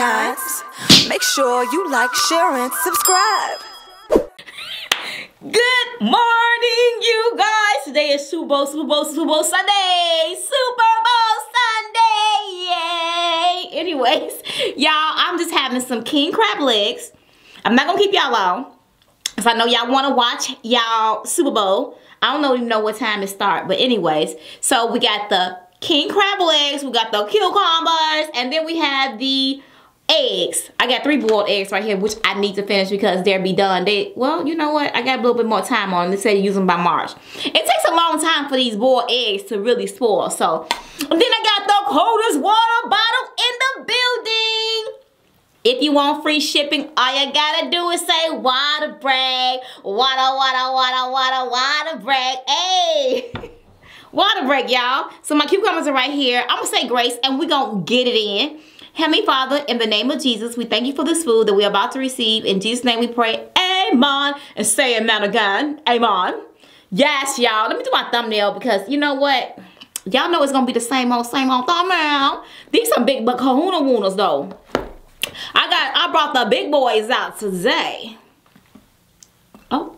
times. Make sure you like, share, and subscribe. Good morning, you guys. Today is Super Bowl, Super Bowl, Super Bowl Sunday. Super Bowl Sunday. Yay. Anyways, y'all, I'm just having some king crab legs. I'm not to keep y'all long. Because I know y'all want to watch y'all Super Bowl. I don't know even know what time it start. But anyways, so we got the king crab legs. We got the cucumbers. And then we have the eggs. I got three boiled eggs right here, which I need to finish because they'll be done. They, well, you know what? I got a little bit more time on. They say use them by March. It takes a long time for these boiled eggs to really spoil. So, then I got the coldest water bottle in the building. If you want free shipping, all you gotta do is say water break, water, water, water, water, water break. Hey, water break, y'all. So my cucumbers are right here. I'm gonna say grace, and we gonna get it in. Heavenly Father, in the name of Jesus, we thank you for this food that we're about to receive. In Jesus' name we pray, amen. And say amen again, amen. Yes, y'all. Let me do my thumbnail because you know what? Y'all know it's gonna be the same old, same old thumbnail. These some big but kahuna wooners though. I got I brought the big boys out today. Oh.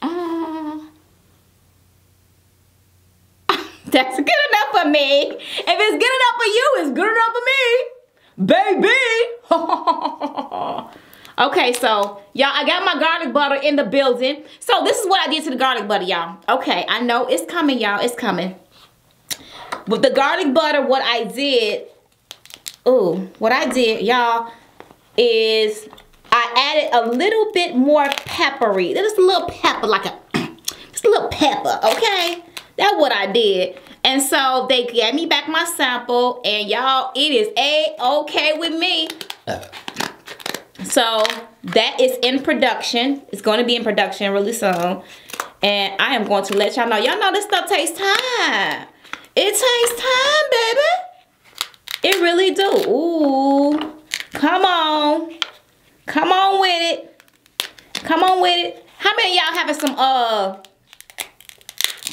Uh, that's good enough for me. If it's good enough for you, it's good enough for me. Baby. okay, so y'all, I got my garlic butter in the building. So this is what I did to the garlic butter, y'all. Okay, I know it's coming, y'all. It's coming. With the garlic butter, what I did Ooh, what I did, y'all, is I added a little bit more peppery. Just a little pepper, like a, just a little pepper, okay? That's what I did. And so they gave me back my sample, and y'all, it is a-okay with me. So that is in production. It's going to be in production really soon. And I am going to let y'all know. Y'all know this stuff takes time. It takes time, baby. It really do. Ooh. Come on. Come on with it. Come on with it. How many y'all having some uh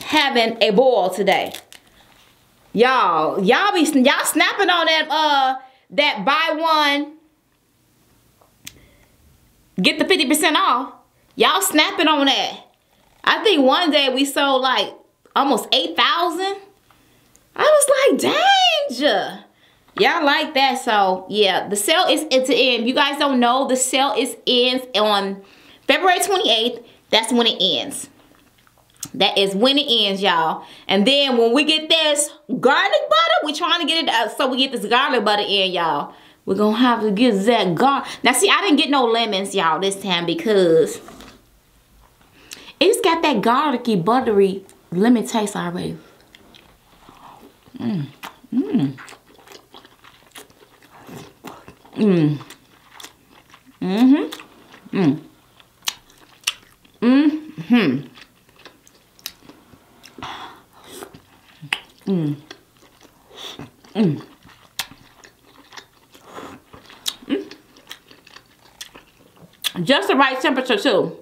having a boil today? Y'all, y'all be y'all snapping on that uh that buy one get the 50% off. Y'all snapping on that. I think one day we sold like almost 8,000. I was like, danger. Y'all like that. So, yeah, the sale is it's end. You guys don't know, the sale is ends on February 28th. That's when it ends. That is when it ends, y'all. And then when we get this garlic butter, we trying to get it out so we get this garlic butter in, y'all. We're going to have to get that gar. Now, see, I didn't get no lemons, y'all, this time because it's got that garlicky, buttery lemon taste already. Mmm. Mmm. Mm. Mm-hmm. Mm. Mm-hmm. Mm. Mm. Mm. Just the right temperature too.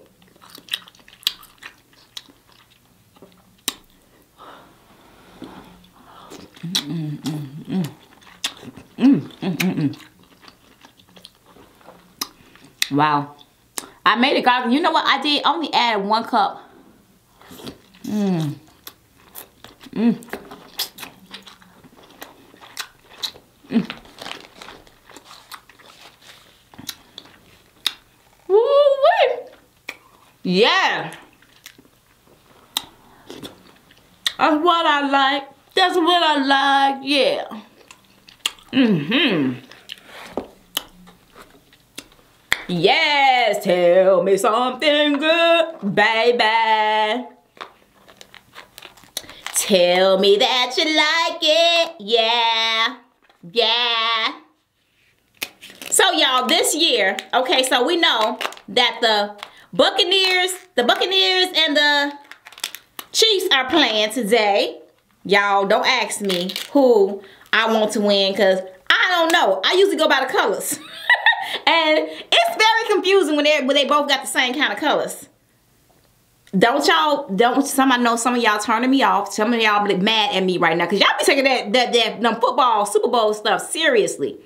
Wow. I made it garlic. You know what I did? Only add one cup. Mmm. Mmm. Yeah. That's what I like. That's what I like. Yeah. Mm-hmm. Yes, tell me something good, baby. Tell me that you like it, yeah, yeah. So y'all, this year, okay, so we know that the Buccaneers, the Buccaneers and the Chiefs are playing today. Y'all, don't ask me who I want to win because I don't know. I usually go by the colors. and it's very confusing when they when they both got the same kind of colors. don't y'all don't some I know some of y'all turning me off. Some of y'all mad at me right now because y'all be taking that that that them football Super Bowl stuff seriously.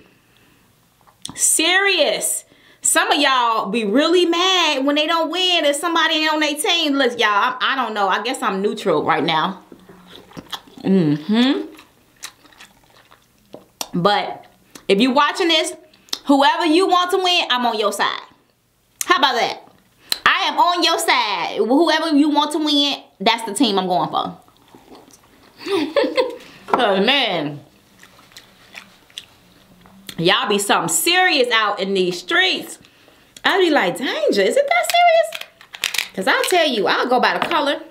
Serious. Some of y'all be really mad when they don't win if somebody on their team. Look, y'all, I, I don't know. I guess I'm neutral right now. Mm-hmm. But if you're watching this, whoever you want to win, I'm on your side. How about that? I am on your side. Whoever you want to win, that's the team I'm going for. oh, man. Y'all be something serious out in these streets. I'd be like, danger, is it that serious? Because I'll tell you, I'll go by the color.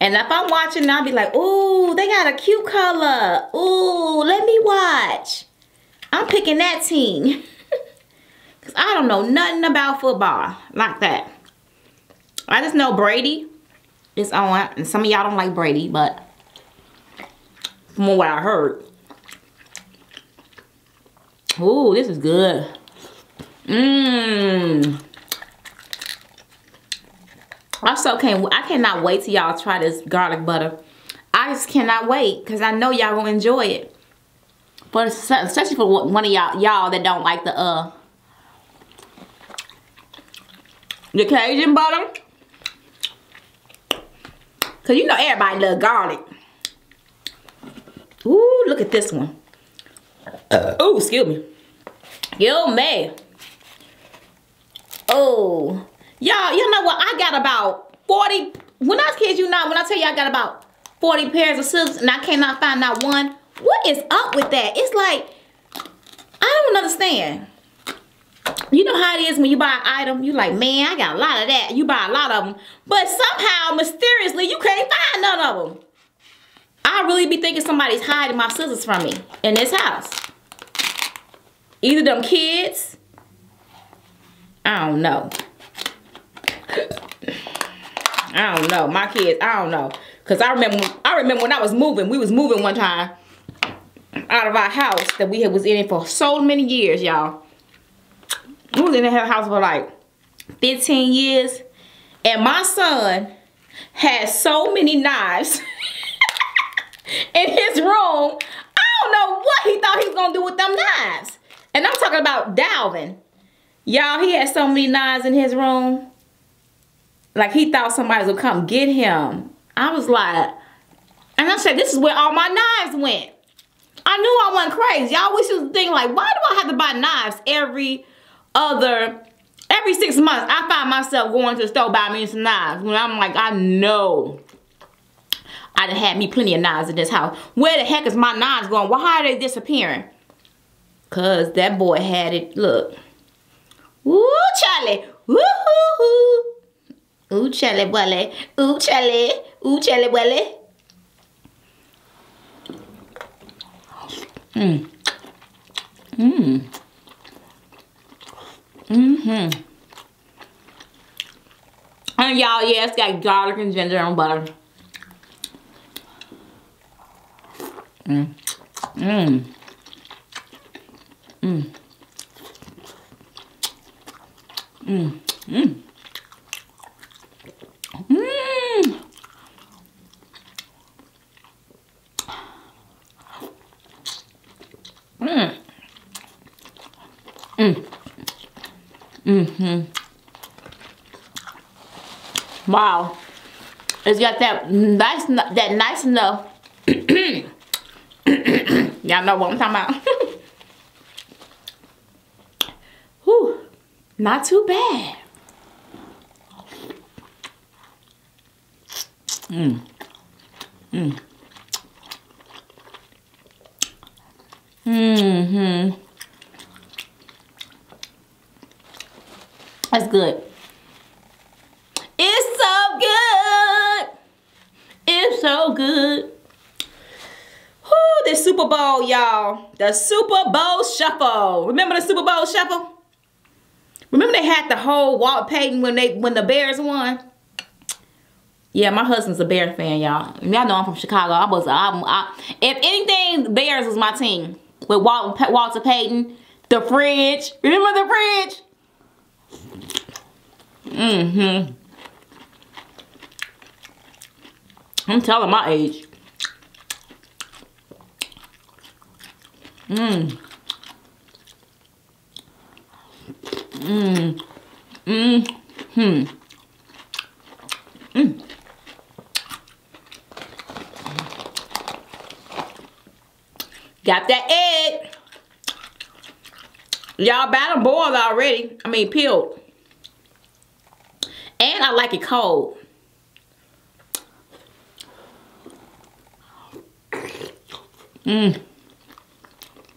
And if I'm watching, I'll be like, ooh, they got a cute color. Ooh, let me watch. I'm picking that team. Because I don't know nothing about football like that. I just know Brady is on. And some of y'all don't like Brady, but from what I heard. Ooh, this is good. Mmm. I so can't, I cannot wait till y'all try this garlic butter. I just cannot wait because I know y'all gonna enjoy it. But especially for one of y'all y'all that don't like the uh the Cajun butter. Cause you know everybody love garlic. Ooh, look at this one. Uh, ooh, excuse me. Yo, man. Oh. Y'all, you know what? I got about 40, when I kids, you know, when I tell you I got about 40 pairs of scissors and I cannot find not one, what is up with that? It's like, I don't understand. You know how it is when you buy an item, you like, man, I got a lot of that. You buy a lot of them. But somehow, mysteriously, you can't find none of them. I really be thinking somebody's hiding my scissors from me in this house. Either them kids, I don't know. I don't know. My kids, I don't know. Cause I remember I remember when I was moving, we was moving one time out of our house that we had was in it for so many years, y'all. We was in that house for like 15 years. And my son had so many knives in his room. I don't know what he thought he was gonna do with them knives. And I'm talking about Dalvin. Y'all, he had so many knives in his room. Like he thought somebody would come get him. I was like, and I said, this is where all my knives went. I knew I wasn't crazy. Y'all always used to think like, why do I have to buy knives every other, every six months? I find myself going to the store buying me some knives. When I'm like, I know I done had me plenty of knives in this house. Where the heck is my knives going? Why are they disappearing? Cause that boy had it, look. Woo, Charlie. Woo hoo hoo. Ooh, Charlie Wally. Ooh, Charlie. Ooh, Charlie Wally. Mmm. Mmm. Mm-hmm. And y'all, yeah, it's got garlic and ginger and butter. Mmm. Mmm. Mmm. Mmm. Mmm. Mmm. Mmm. Mmm. Mm-hmm. Wow. It's got that nice, that nice enough. Y'all know what I'm talking about. Not too bad. Mm. Mm. Mm-hmm. That's good. It's so good. It's so good. Whoo, the Super Bowl, y'all. The Super Bowl Shuffle. Remember the Super Bowl Shuffle? Remember they had the whole Walt Payton when they when the Bears won? Yeah, my husband's a Bear fan, y'all. Y'all know I'm from Chicago. I was, I, I, if anything, Bears was my team. With Walt, Walter Payton, the fridge. Remember the fridge? Mm-hmm. I'm telling my age. Mmm. Mmm. Mmm. Hmm. Mmm. Got that egg. Y'all about them boiled already. I mean peeled. And I like it cold. Mmm.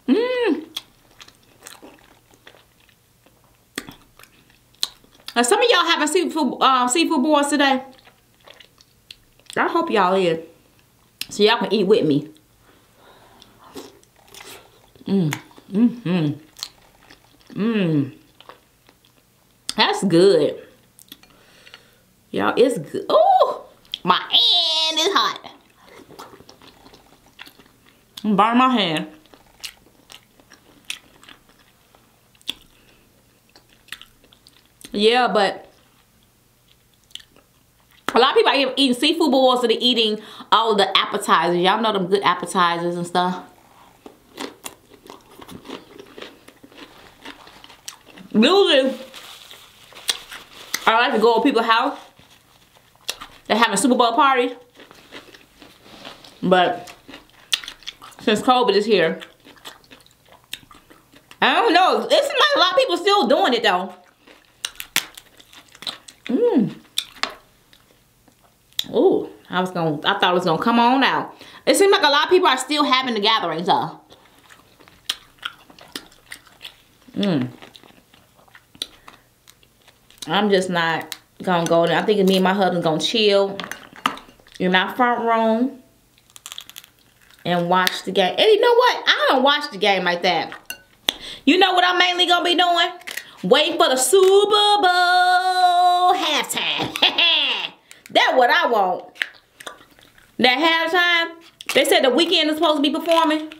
Mmm. Now some of y'all having seafood uh, seafood boils today. I hope y'all is. So y'all can eat with me. Mmm. Mmm. Mmm. Mmm. That's good. Y'all, it's good. Oh, my hand is hot. Burn my hand. Yeah, but a lot of people are eating seafood boils and they're eating all the appetizers. Y'all know them good appetizers and stuff. Usually, I like to go to people's house. They're having Super Bowl party. But since COVID is here, I don't know. It seems like a lot of people still doing it though. Mmm. Ooh, I was gonna I thought it was gonna come on out. It seems like a lot of people are still having the gatherings though. Mmm. I'm just not gonna go there. I think me and my husband gonna chill in our front room and watch the game. And you know what? I don't watch the game like that. You know what I'm mainly gonna be doing? Waiting for the Super Bowl halftime. That's what I want. That halftime, they said the Weeknd is supposed to be performing.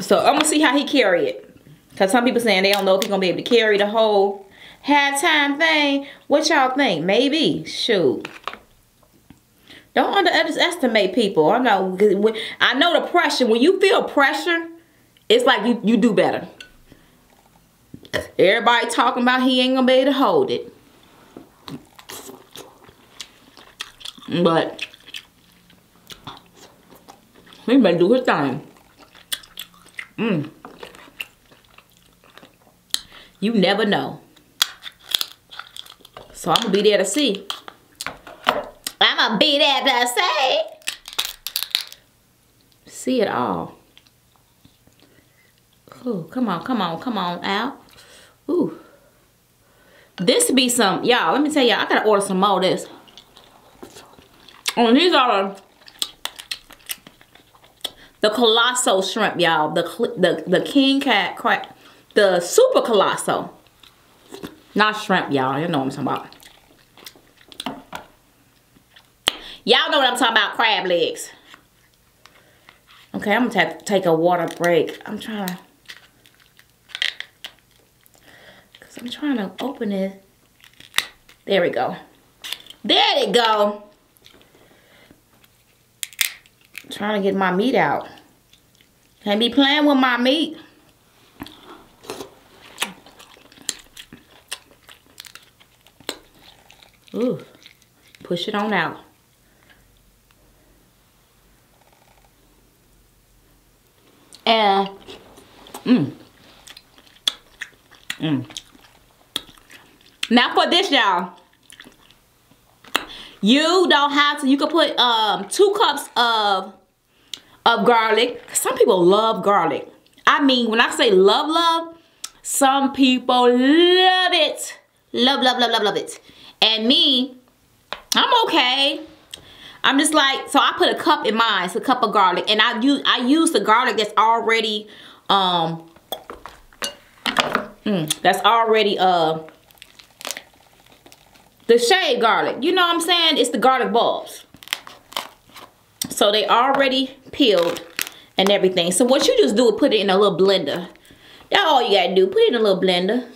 So I'm gonna see how he carry it. Cause some people saying they don't know if he's gonna be able to carry the whole halftime thing. What y'all think? Maybe. Shoot. Don't underestimate people. I know. I know the pressure. When you feel pressure, it's like you, you do better. Everybody talking about he ain't gonna be able to hold it. But he better do his thing. Mm. You never know. So I'm gonna be there to see. I'm gonna be there to say. See it all. Ooh, come on, come on, come on, out. Ooh. This be some, y'all, let me tell y'all, I gotta order some more of this. And these are the colossal shrimp, y'all. The, the the king cat crab, the super colossal. Not shrimp, y'all. You know what I'm talking about. Y'all know what I'm talking about, crab legs. Okay, I'm gonna take a water break. I'm trying to, cause I'm trying to open it. There we go. There it go. Trying to get my meat out. Can't be playing with my meat. Ooh, push it on out. And, mmm. Mmm. Now for this, y'all. You don't have to, you can put um, two cups of, of garlic. Some people love garlic. I mean, when I say love, love, some people love it. Love, love, love, love, love it. And me, I'm okay. I'm just like, so I put a cup in mine, it's a cup of garlic. And I use I use the garlic that's already um mm, that's already uh the shaved garlic. You know what I'm saying? It's the garlic bulbs. So they already peeled and everything. So what you just do is put it in a little blender. That's all you gotta do. Put it in a little blender.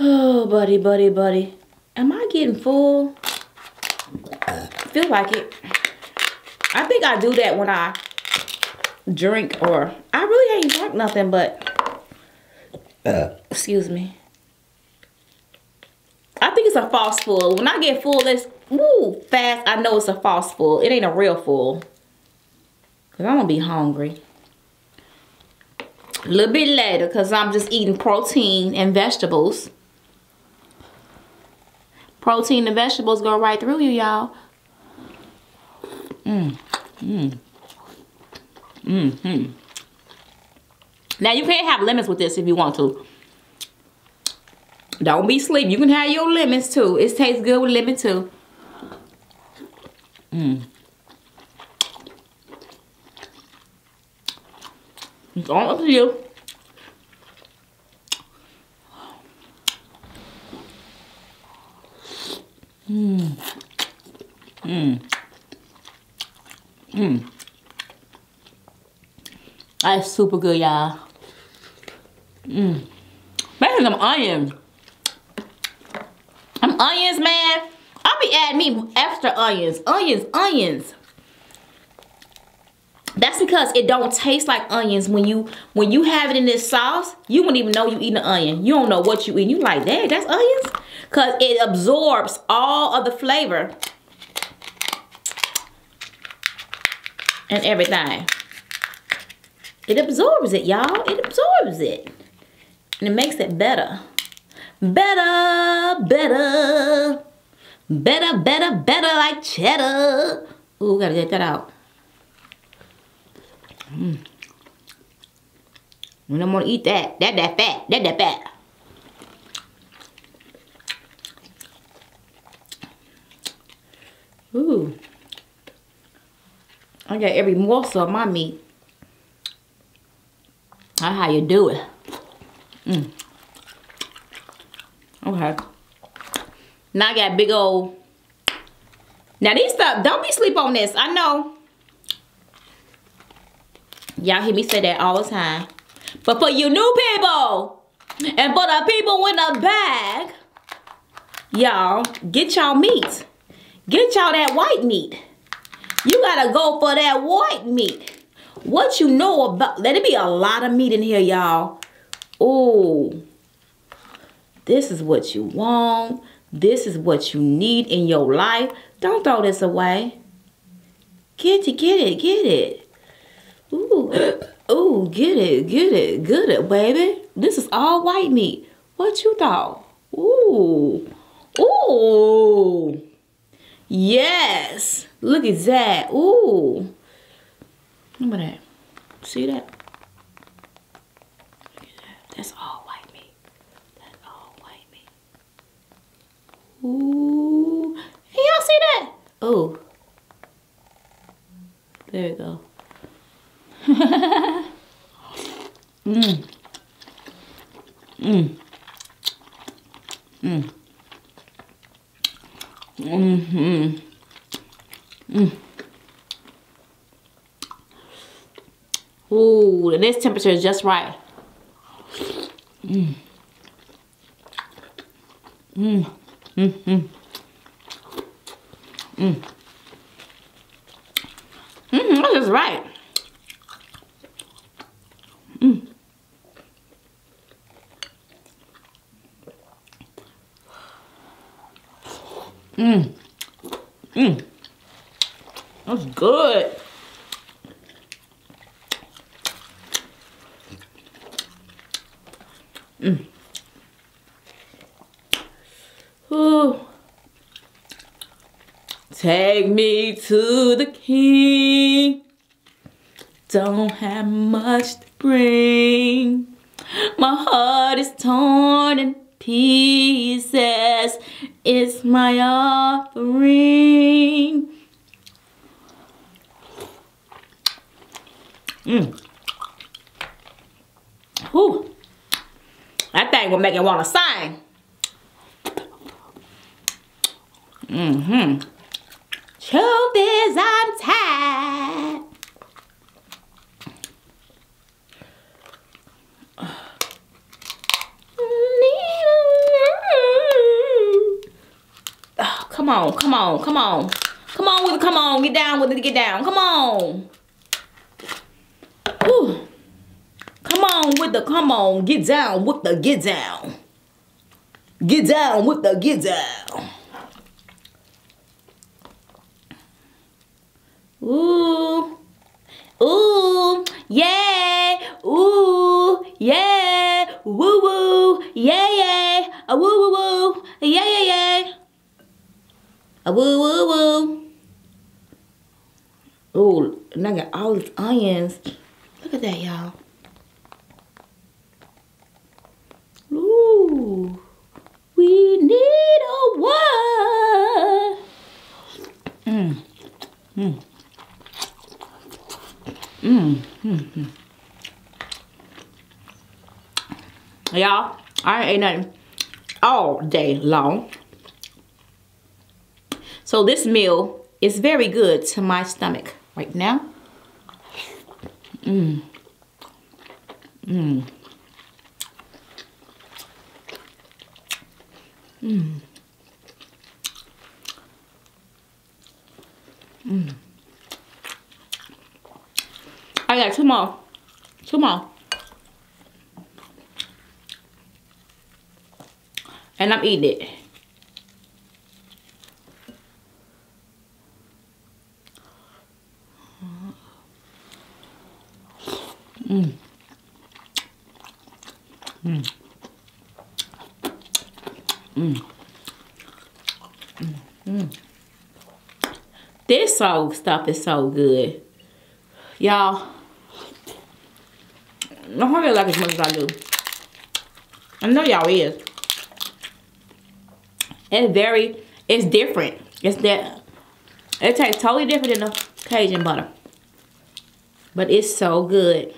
Oh, buddy, buddy, buddy. Am I getting full. Feel like it. I think I do that when I drink or I really ain't drunk nothing but excuse me. I think it's a false full. When I get full, it's woo fast. I know it's a false full. It ain't a real full. Cause I'm gonna be hungry. A little bit later, cause I'm just eating protein and vegetables. Protein and vegetables go right through you, y'all. Mmm. Mmm. Mmm. -hmm. Now you can't have lemons with this if you want to. Don't be sleep. You can have your lemons too. It tastes good with lemon too. Mmm. It's all up to you. Mmm. Mmm. Mmm. That's super good, y'all. Mmm. Man, them onions. Them onions, man. I'll be adding me extra onions. Onions, onions. That's because it don't taste like onions when you when you have it in this sauce. You wouldn't even know you eating an onion. You don't know what you eat. You like, that? that's onions? Because it absorbs all of the flavor and everything. It absorbs it, y'all. It absorbs it. And it makes it better. Better, better. Better, better, better like cheddar. Ooh, gotta get that out. Mm. Don't want to eat that. That that fat. That that fat. Ooh. I got every morsel of my meat. That's how you do it. Mm. Okay. Now I got big old. Now these stuff, don't be sleep on this. I know. Y'all hear me say that all the time. But for you new people, and for the people in the bag, y'all, get y'all meat. Get y'all that white meat. You gotta go for that white meat. What you know about, let it be a lot of meat in here, y'all. Oh, this is what you want. This is what you need in your life. Don't throw this away. Get it, get it, get it. Ooh, ooh, get it, get it, get it, baby. This is all white meat. What you thought? Ooh, ooh. Yes, look at that. Ooh. Look at that. See that? That's all white meat. That's all white meat. Ooh. Hey, y'all see that? Oh. There you go. Mmm. Mmm. Mmm. Mmm. Ooh, and this temperature is just right. Mmm. Mmm. Mmm. Mmm. Mmm. Mmm, this is right. Mmm. Mmm. Mmm. That's good. Mm. Ooh. Take me to the king. Don't have much to bring. My heart is torn in pieces. It's my offering. Mmm. Whew. Thing will make you want to sing. Mm-hmm. Truth is I'm tired. Come on, come on, come on. Come on with it, come on. Get down with it, get down. Come on. Whew. Come on with the, come on. Get down with the, get down. Get down with the, get down. Ooh. Ooh. Yeah. Ooh. Yeah. Woo woo. Yeah, yeah. A woo woo woo. Yeah, yeah, yeah. A woo woo woo. Ooh, and I got all these onions. Look at that, y'all. We need a one. Mmm. Mmm. Mmm. Mmm. Mm. Y'all, I ain't nothing all day long. So this meal is very good to my stomach right now. Mmm. Mmm. Mmm. Mmm. I got two more. Two more. And I'm eating it. Mm. Mm. Mm. This so stuff is so good. Y'all, I hope you like as much as I do. I know y'all is. It's very, it's different. It's that, it tastes totally different than the Cajun butter. But it's so good.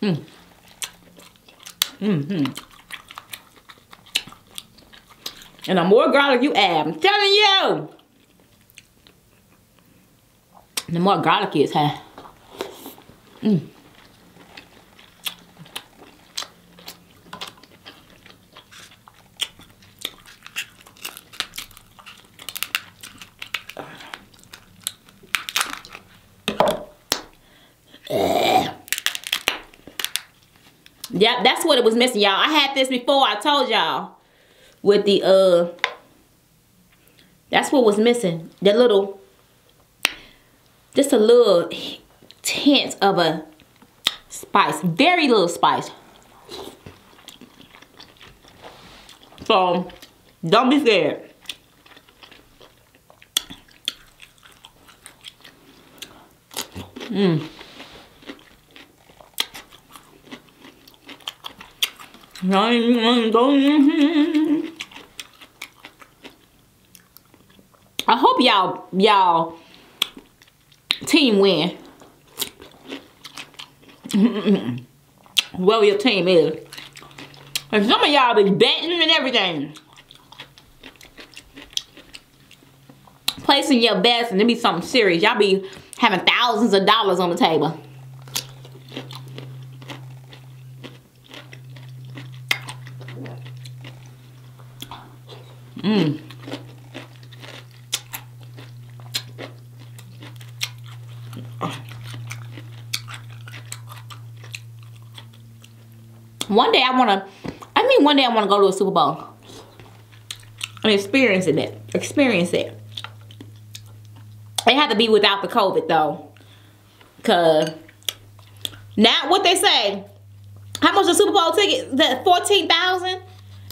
Mm. Mm-hmm. And the more garlic you add, I'm telling you, the more garlic is, huh? Mm. That's what it was missing, y'all. I had this before, I told y'all. With the, uh, that's what was missing. The little, just a little hint of a spice. Very little spice. So, don't be scared. Mmm. I hope y'all y'all team win. well, your team is. And some of y'all be betting and everything. Placing your bets and it be something serious. Y'all be having thousands of dollars on the table. Mmm. One day I want to, I mean one day I want to go to a Super Bowl. And experience it. Experience it. It had to be without the COVID though. Cause now what they say, how much a Super Bowl ticket? That 14,000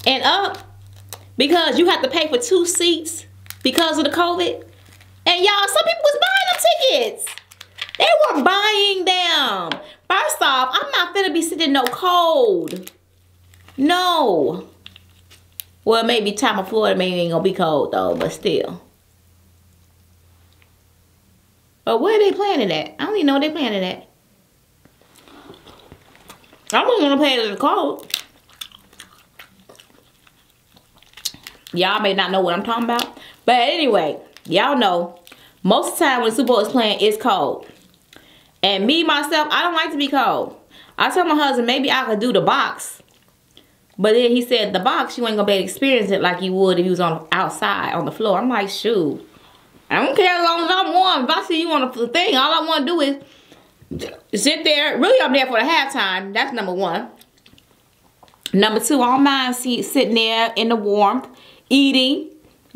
and up? Because you have to pay for two seats because of the COVID. And y'all, some people was buying them tickets. They were buying them. First off, I'm not finna be sitting no cold. No. Well, maybe Tampa Florida maybe ain't gonna be cold though, but still. But where are they planning at? I don't even know where they planning at. I wouldn't want to pay the cold. Y'all may not know what I'm talking about. But anyway, y'all know, most of the time when the Super Bowl is playing, it's cold. And me, myself, I don't like to be cold. I told my husband, maybe I could do the box. But then he said the box, you ain't gonna be able to experience it like you would if you was on outside on the floor. I'm like, shoot. I don't care as long as I'm warm. If I see you on the thing, all I want to do is sit there. Really, I'm there for the halftime. That's number one. Number two, I don't mind see, sitting there in the warmth, eating,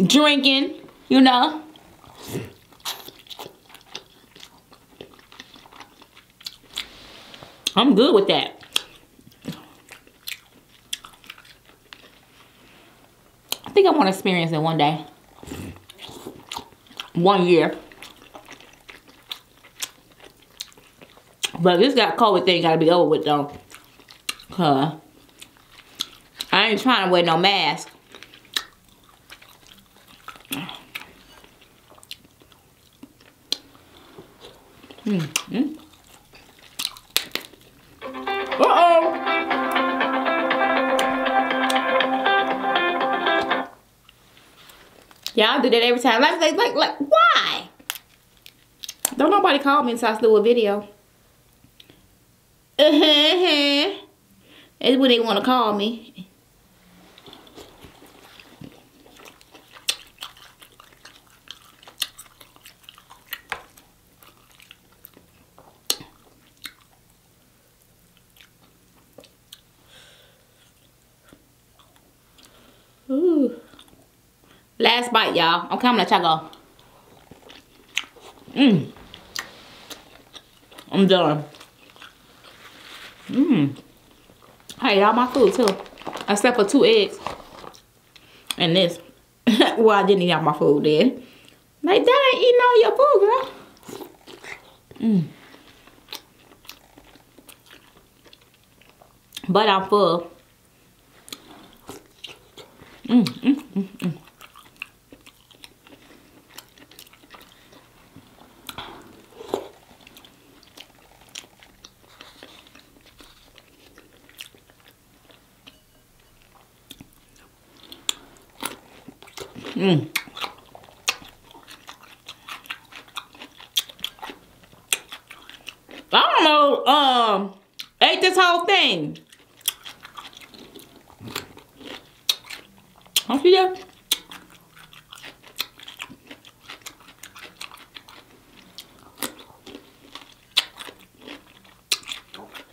drinking, you know. I'm good with that. I think I want to experience it one day. One year. But this got COVID thing gotta be over with though. Cause I ain't trying to wear no mask. Mm -hmm. Uh-oh. Y'all do that every time. Like, like, like, like, why? Don't nobody call me until I do a video. Uh-huh. That's when they want to call me. Ooh. Last bite, y'all. Okay, I'm gonna y'all go. Mmm. I'm done. Mmm. Hey, y'all, my food too. Except for two eggs. And this. well, I didn't eat all my food then. Like, that ain't eating all your food, girl. Mmm. But I'm full. Mm, mm, mm, mm. Mm. I don't know, um, ate this whole thing. Don't?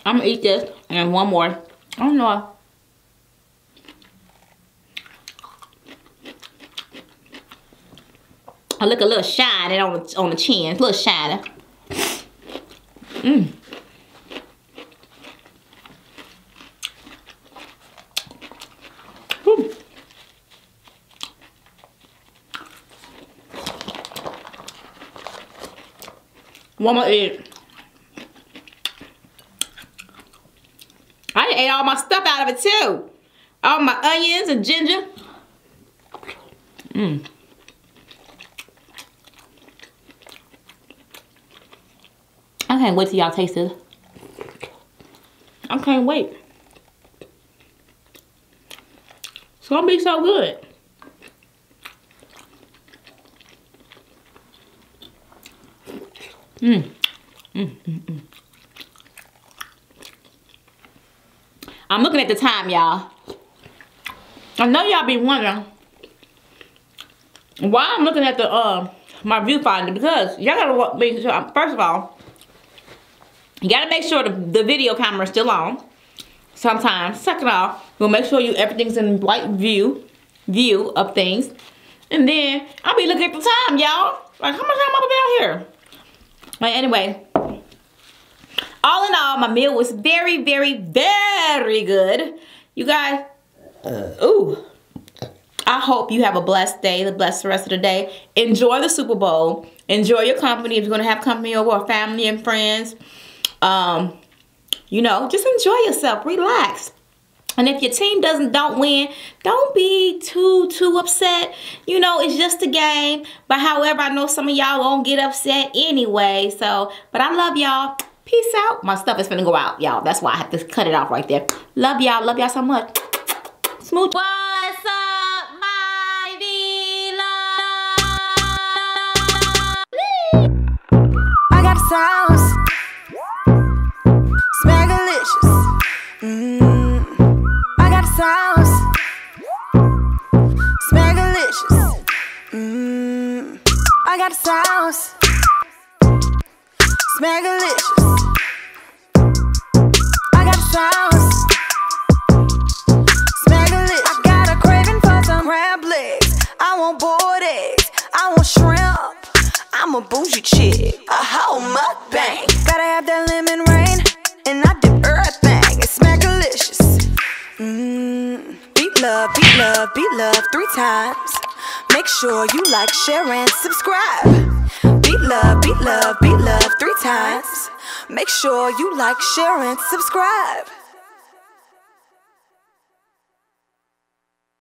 I'm gonna eat this and one more. I don't know. I look a little shiny on the on the chin, a little shiny. Mmm. One more egg. I ate all my stuff out of it too. All my onions and ginger. Mmm. I can't wait till y'all taste it. I can't wait. It's gonna be so good. Mmm. Mm, mm, mm. I'm looking at the time, y'all. I know y'all be wondering why I'm looking at the uh my viewfinder because y'all gotta make sure. First of all, you gotta make sure the, the video camera is still on. Sometimes. Second off, we'll make sure you everything's in white view view of things. And then I'll be looking at the time, y'all. Like how much time I've been out here? But anyway, all in all, my meal was very, very, very good. You guys, uh, ooh. I hope you have a blessed day, the blessed rest of the day. Enjoy the Super Bowl. Enjoy your company if you're going to have company over family and friends. Um, you know, just enjoy yourself. Relax. And if your team doesn't don't win, don't be too too upset. You know, it's just a game. But however, I know some of y'all won't get upset anyway. So, but I love y'all. Peace out. My stuff is gonna go out, y'all. That's why I have to cut it off right there. Love y'all. Love y'all so much. Smooth. What's bougie chick. A whole mukbang. Gotta have that lemon rain. And I dip everything. It's smackalicious. Mmm. Blove, beat love, Blove three times. Make sure you like, share, and subscribe. Blove, beat love, Blove three times. Make sure you like, share, and subscribe.